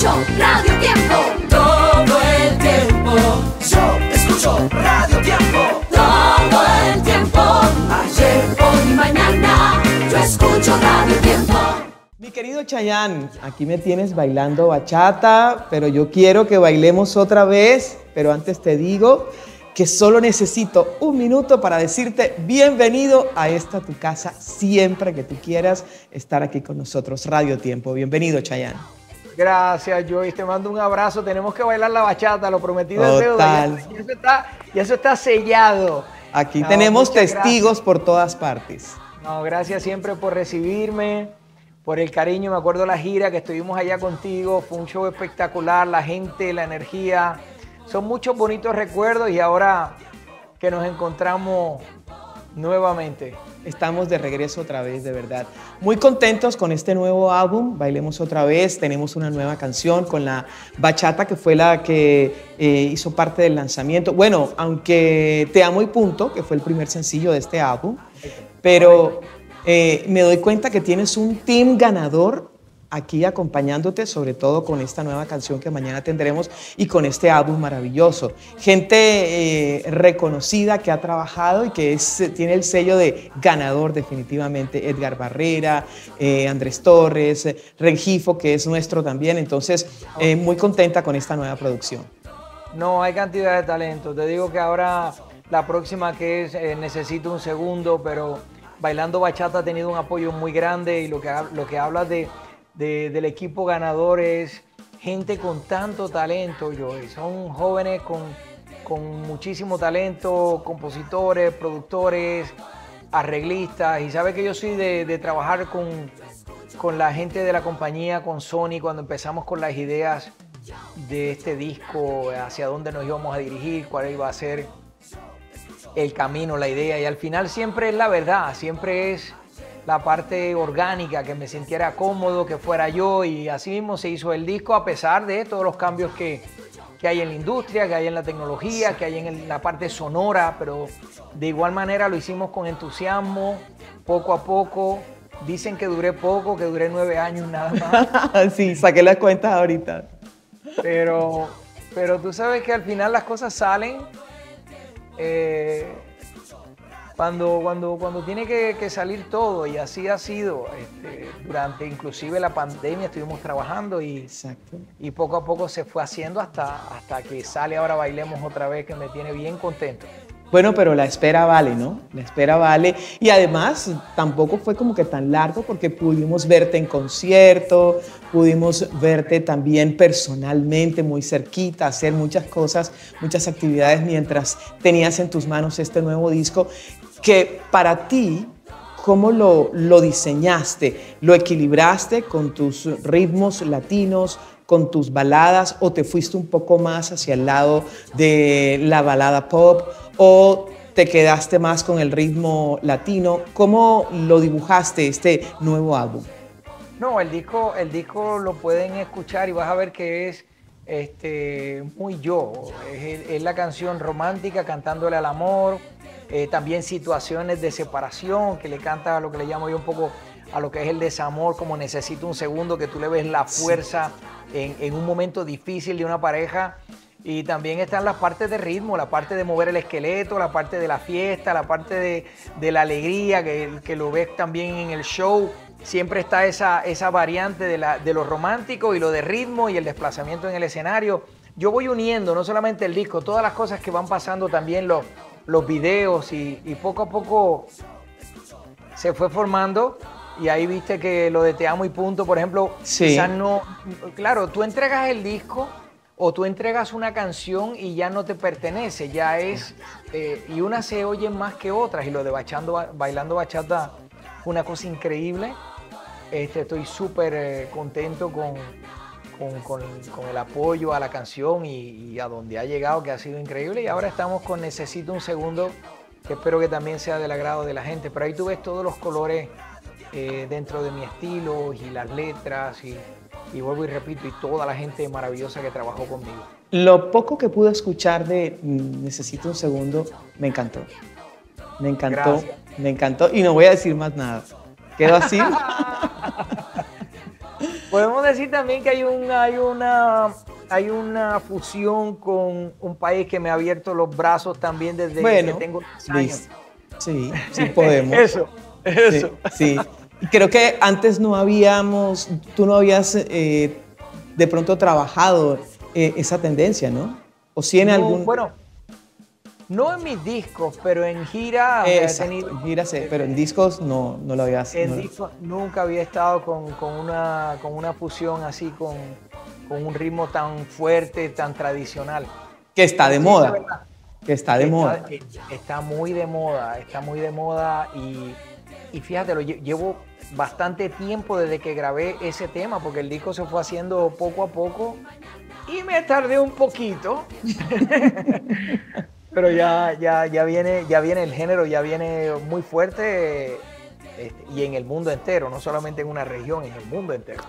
escucho Radio Tiempo. Todo el tiempo. Yo escucho Radio Tiempo. Todo el tiempo. Ayer, hoy y mañana. Yo escucho Radio Tiempo. Mi querido Chayán, aquí me tienes bailando bachata, pero yo quiero que bailemos otra vez, pero antes te digo que solo necesito un minuto para decirte bienvenido a esta tu casa siempre que tú quieras estar aquí con nosotros. Radio Tiempo. Bienvenido, Chayán. Gracias, Joyce. Te mando un abrazo. Tenemos que bailar la bachata, lo prometido es deuda. Ya eso está, ya eso está sellado. Aquí No, tenemos testigos por todas partes. No, gracias siempre por recibirme, por el cariño. Me acuerdo la gira que estuvimos allá contigo. Fue un show espectacular. La gente, la energía. Son muchos bonitos recuerdos y ahora que nos encontramos nuevamente. Estamos de regreso otra vez, de verdad. Muy contentos con este nuevo álbum, Bailemos otra vez. Tenemos una nueva canción con la bachata que fue la que eh, hizo parte del lanzamiento. Bueno, aunque Te amo y punto, que fue el primer sencillo de este álbum, pero eh, me doy cuenta que tienes un team ganador aquí acompañándote, sobre todo con esta nueva canción que mañana tendremos y con este álbum maravilloso. Gente eh, reconocida que ha trabajado y que tiene el sello de ganador definitivamente. Edgar Barrera, eh, Andrés Torres, Rengifo, que es nuestro también. Entonces, eh, muy contenta con esta nueva producción. No, hay cantidad de talento. Te digo que ahora la próxima que es Necesito un segundo, pero Bailando Bachata ha tenido un apoyo muy grande y lo que, lo que habla de, de- del equipo ganador es gente con tanto talento, Joey. Son jóvenes con, con muchísimo talento, compositores, productores, arreglistas. Y sabe que yo soy de, de trabajar con, con la gente de la compañía, con Sony, cuando empezamos con las ideas de este disco, hacia dónde nos íbamos a dirigir, cuál iba a ser el camino, la idea. Y al final siempre es la verdad, siempre es la parte orgánica, que me sintiera cómodo, que fuera yo. Y así mismo se hizo el disco a pesar de todos los cambios que, que hay en la industria, que hay en la tecnología, que hay en el- la parte sonora, pero de igual manera lo hicimos con entusiasmo, poco a poco. Dicen que duré poco, que duré nueve años nada más. sí, saqué las cuentas ahorita. Pero, pero tú sabes que al final las cosas salen eh, cuando, cuando, cuando tiene que, que salir todo y así ha sido. este, durante inclusive la pandemia estuvimos trabajando y, Exacto. y poco a poco se fue haciendo hasta, hasta que sale ahora Bailemos otra vez que me tiene bien contento. Bueno, pero la espera vale, ¿no? La espera vale. Y además tampoco fue como que tan largo porque pudimos verte en concierto, pudimos verte también personalmente, muy cerquita, hacer muchas cosas, muchas actividades mientras tenías en tus manos este nuevo disco que para ti ¿Cómo lo, lo diseñaste? ¿Lo equilibraste con tus ritmos latinos, con tus baladas o te fuiste un poco más hacia el lado de la balada pop o te quedaste más con el ritmo latino? ¿Cómo lo dibujaste este nuevo álbum? No, el disco, el disco lo pueden escuchar y vas a ver que es este, muy yo. Es, la canción romántica cantándole al amor, eh, también situaciones de separación, que le canta a lo que le llamo yo un poco a lo que es el desamor, como necesito un segundo, que tú le ves la fuerza en, en un momento difícil de una pareja. Y también están las partes de ritmo, la parte de mover el esqueleto, la parte de la fiesta, la parte de, de la alegría, que, que lo ves también en el show. Siempre está esa, esa variante de, la, de lo romántico y lo de ritmo y el desplazamiento en el escenario. Yo voy uniendo no solamente el disco, todas las cosas que van pasando también los, los videos y, y poco a poco se fue formando y ahí viste que lo de Te amo y punto, por ejemplo, Sí. quizás no, claro, tú entregas el disco o tú entregas una canción y ya no te pertenece, ya es, eh, y unas se oyen más que otras y lo de bachando, bailando bachata una cosa increíble. Este, estoy súper eh, contento con, con, con- el apoyo a la canción y, y a donde ha llegado, que ha sido increíble. Y ahora estamos con Necesito un segundo, que espero que también sea del agrado de la gente. Pero ahí tú ves todos los colores eh, dentro de mi estilo y las letras y, y vuelvo y repito, y toda la gente maravillosa que trabajó conmigo. Lo poco que pude escuchar de mm, Necesito un segundo, me encantó. Me encantó, Gracias. me encantó y no voy a decir más nada. Quedo así. Podemos decir también que hay, un, hay, una, hay una fusión con un país que me ha abierto los brazos también desde que tengo años. Sí, sí podemos. eso, eso. Sí, Creo que antes no habíamos, tú no habías eh, de pronto trabajado eh, esa tendencia, ¿no? O si en algún... Bueno, no en mis discos, pero en gira. Exacto, en gira sí, pero en discos no, no lo había En discos nunca había estado con, con, una, con una fusión así, con, con, un ritmo tan fuerte, tan tradicional. Que está de moda. Que está de moda. Está muy de moda, está muy de moda y, y fíjate, lo llevo bastante tiempo desde que grabé ese tema, porque el disco se fue haciendo poco a poco y me tardé un poquito. Pero ya, ya, ya, viene, ya viene el género, ya viene muy fuerte este, y en el mundo entero, no solamente en una región, en el mundo entero.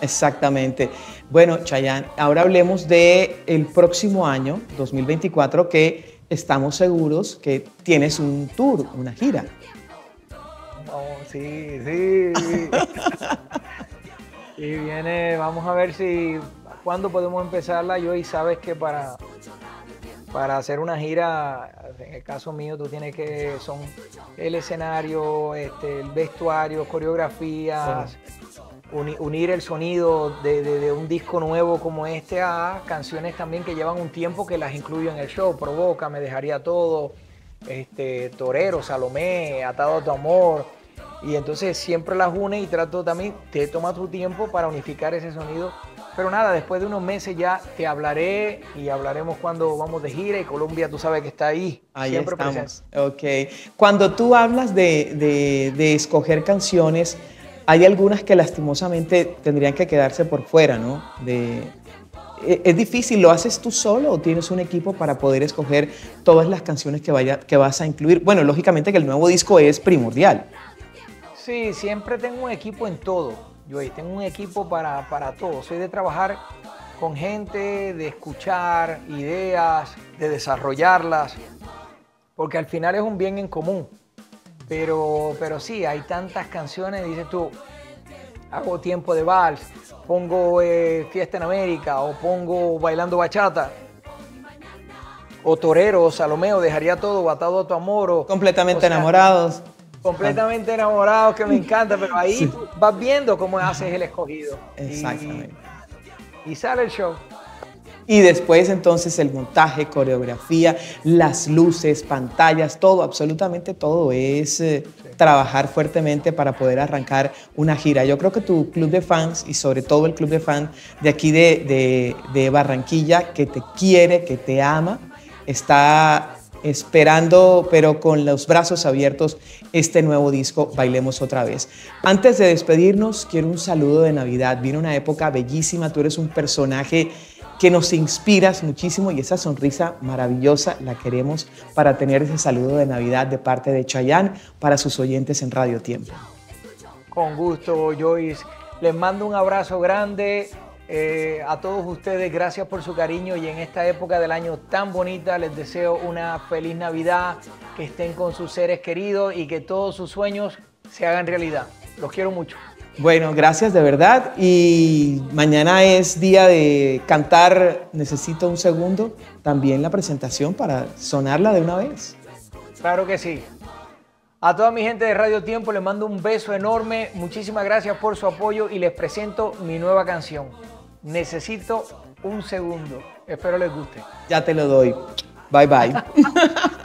Exactamente. Bueno, Chayanne, ahora hablemos del el próximo año, 2024, que estamos seguros que tienes un tour, una gira. Oh, sí, sí. y viene, vamos a ver si, ¿cuándo podemos empezarla? Yo y sabes que para para hacer una gira, en el caso mío, tú tienes que, son el escenario, este, el vestuario, coreografías, unir el sonido de, un disco nuevo como este a canciones también que llevan un tiempo que las incluyo en el show, Provoca, Me Dejaría Todo, este, Torero, Salomé, Atado a tu Amor, y entonces siempre las une y trato también, te toma tu tiempo para unificar ese sonido pero nada, después de unos meses ya te hablaré y hablaremos cuando vamos de gira y Colombia tú sabes que está ahí. Ahí siempre estamos. Ok. Cuando tú hablas de, escoger canciones, hay algunas que lastimosamente tendrían que quedarse por fuera, ¿no? De, ¿Es difícil? ¿Lo haces tú solo o tienes un equipo para poder escoger todas las canciones que, vaya, que vas a incluir? Bueno, lógicamente que el nuevo disco es primordial. Sí, siempre tengo un equipo en todo yo tengo un equipo para, para todo. Soy de trabajar con gente, de escuchar ideas, de desarrollarlas, porque al final es un bien en común. Pero, pero sí, hay tantas canciones, dices tú, hago tiempo de vals, pongo eh, Fiesta en América o pongo Bailando Bachata. O Torero, o Salomeo, dejaría todo, atado a tu amor. O, Completamente enamorados completamente enamorado, que me encanta, pero ahí vas viendo cómo haces el escogido. Exactamente. Y, sale el show. Y después entonces el montaje, coreografía, las luces, pantallas, todo, absolutamente todo es eh, trabajar fuertemente para poder arrancar una gira. Yo creo que tu club de fans y sobre todo el club de fans de aquí de, de Barranquilla que te quiere, que te ama, está esperando, pero con los brazos abiertos, este nuevo disco, Bailemos otra vez. Antes de despedirnos, quiero un saludo de Navidad. Viene una época bellísima, tú eres un personaje que nos inspiras muchísimo y esa sonrisa maravillosa la queremos para tener ese saludo de Navidad de parte de Chayán para sus oyentes en Radio Tiempo. Con gusto, Joyce. Les mando un abrazo grande eh, a todos ustedes, gracias por su cariño y en esta época del año tan bonita les deseo una feliz Navidad, que estén con sus seres queridos y que todos sus sueños se hagan realidad. Los quiero mucho. Bueno, gracias de verdad y mañana es día de cantar Necesito un segundo, también la presentación para sonarla de una vez. Claro que sí. A toda mi gente de Radio Tiempo les mando un beso enorme, muchísimas gracias por su apoyo y les presento mi nueva canción. Necesito un segundo. Espero les guste. Ya te lo doy. Bye bye.